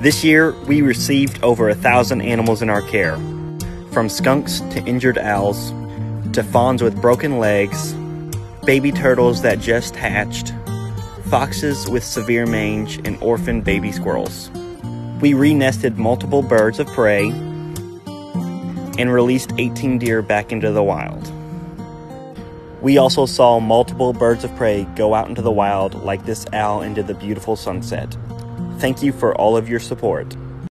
This year, we received over a thousand animals in our care, from skunks to injured owls, to fawns with broken legs, baby turtles that just hatched, foxes with severe mange, and orphaned baby squirrels. We re-nested multiple birds of prey and released 18 deer back into the wild. We also saw multiple birds of prey go out into the wild like this owl into the beautiful sunset. Thank you for all of your support.